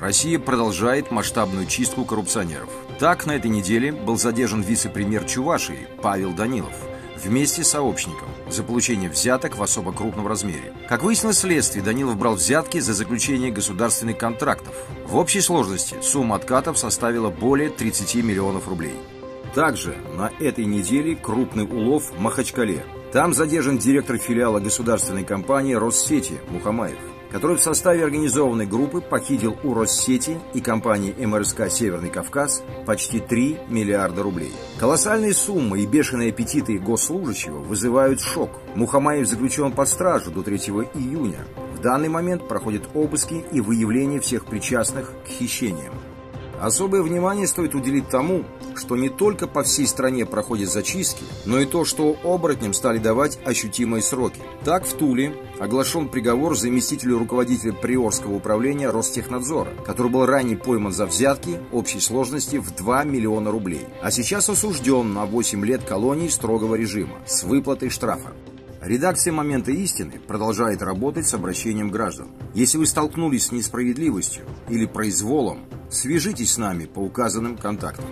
Россия продолжает масштабную чистку коррупционеров. Так, на этой неделе был задержан вице-премьер Чувашии Павел Данилов вместе с сообщником за получение взяток в особо крупном размере. Как выяснилось следствие, Данилов брал взятки за заключение государственных контрактов. В общей сложности сумма откатов составила более 30 миллионов рублей. Также на этой неделе крупный улов в Махачкале. Там задержан директор филиала государственной компании «Россети» Мухамаев который в составе организованной группы похитил у Россети и компании МРСК «Северный Кавказ» почти 3 миллиарда рублей. Колоссальные суммы и бешеные аппетиты госслужащего вызывают шок. Мухамаев заключен под стражу до 3 июня. В данный момент проходят обыски и выявление всех причастных к хищениям. Особое внимание стоит уделить тому, что не только по всей стране проходят зачистки, но и то, что оборотням стали давать ощутимые сроки. Так в Туле оглашен приговор заместителю руководителя Приорского управления Ростехнадзора, который был ранее пойман за взятки общей сложности в 2 миллиона рублей, а сейчас осужден на 8 лет колонии строгого режима с выплатой штрафа. Редакция «Момента истины» продолжает работать с обращением граждан. Если вы столкнулись с несправедливостью или произволом, свяжитесь с нами по указанным контактам.